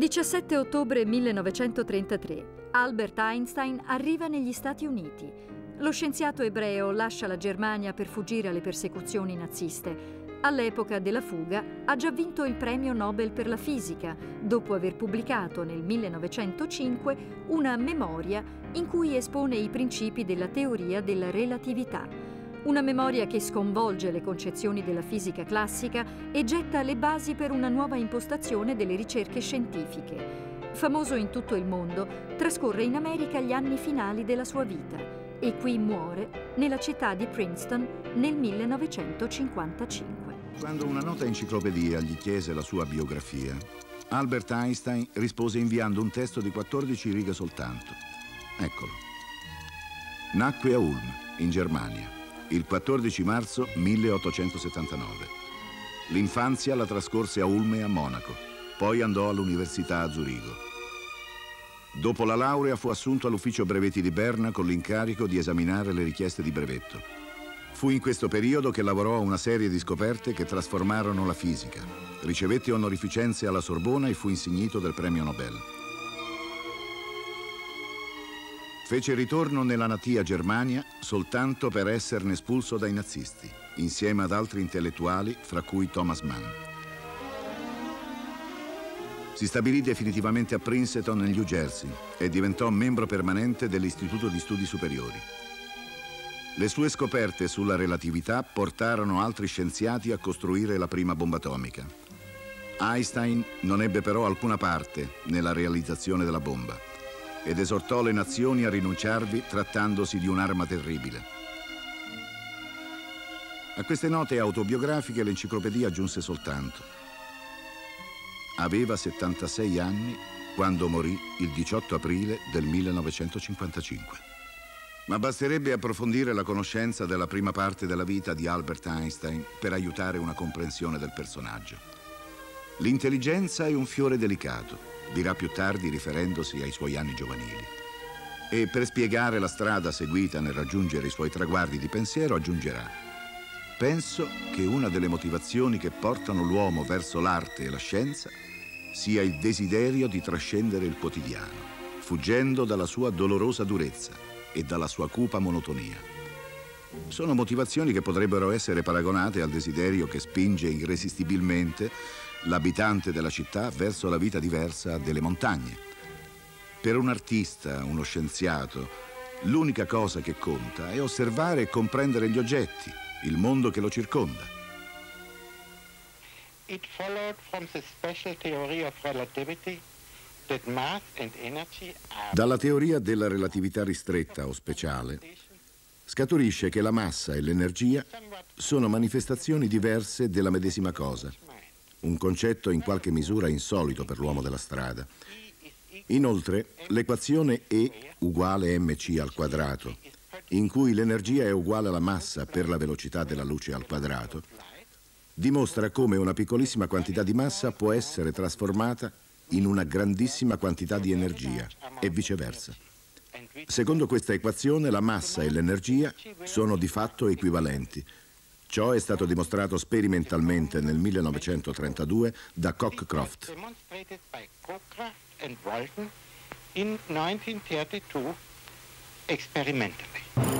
17 ottobre 1933. Albert Einstein arriva negli Stati Uniti. Lo scienziato ebreo lascia la Germania per fuggire alle persecuzioni naziste. All'epoca della fuga ha già vinto il premio Nobel per la fisica, dopo aver pubblicato nel 1905 una memoria in cui espone i principi della teoria della relatività. Una memoria che sconvolge le concezioni della fisica classica e getta le basi per una nuova impostazione delle ricerche scientifiche. Famoso in tutto il mondo, trascorre in America gli anni finali della sua vita e qui muore nella città di Princeton nel 1955. Quando una nota enciclopedia gli chiese la sua biografia, Albert Einstein rispose inviando un testo di 14 righe soltanto. Eccolo. Nacque a Ulm, in Germania, il 14 marzo 1879. L'infanzia la trascorse a Ulm e a Monaco, poi andò all'università a Zurigo. Dopo la laurea fu assunto all'ufficio brevetti di Berna con l'incarico di esaminare le richieste di brevetto. Fu in questo periodo che lavorò a una serie di scoperte che trasformarono la fisica. Ricevette onorificenze alla Sorbona e fu insignito del premio Nobel. Fece ritorno nella natia Germania soltanto per esserne espulso dai nazisti, insieme ad altri intellettuali, fra cui Thomas Mann. Si stabilì definitivamente a Princeton, nel New Jersey, e diventò membro permanente dell'Istituto di Studi Superiori. Le sue scoperte sulla relatività portarono altri scienziati a costruire la prima bomba atomica. Einstein non ebbe però alcuna parte nella realizzazione della bomba ed esortò le nazioni a rinunciarvi trattandosi di un'arma terribile. A queste note autobiografiche l'enciclopedia aggiunse soltanto. Aveva 76 anni quando morì il 18 aprile del 1955. Ma basterebbe approfondire la conoscenza della prima parte della vita di Albert Einstein per aiutare una comprensione del personaggio. L'intelligenza è un fiore delicato, dirà più tardi riferendosi ai suoi anni giovanili. E per spiegare la strada seguita nel raggiungere i suoi traguardi di pensiero aggiungerà Penso che una delle motivazioni che portano l'uomo verso l'arte e la scienza sia il desiderio di trascendere il quotidiano, fuggendo dalla sua dolorosa durezza e dalla sua cupa monotonia. Sono motivazioni che potrebbero essere paragonate al desiderio che spinge irresistibilmente l'abitante della città verso la vita diversa delle montagne. Per un artista, uno scienziato, l'unica cosa che conta è osservare e comprendere gli oggetti, il mondo che lo circonda. It followed from the special theory of relativity dalla teoria della relatività ristretta o speciale scaturisce che la massa e l'energia sono manifestazioni diverse della medesima cosa, un concetto in qualche misura insolito per l'uomo della strada. Inoltre, l'equazione E uguale mc al quadrato, in cui l'energia è uguale alla massa per la velocità della luce al quadrato, dimostra come una piccolissima quantità di massa può essere trasformata in una grandissima quantità di energia e viceversa. Secondo questa equazione la massa e l'energia sono di fatto equivalenti. Ciò è stato dimostrato sperimentalmente nel 1932 da Cockcroft. in 1932 experimentally.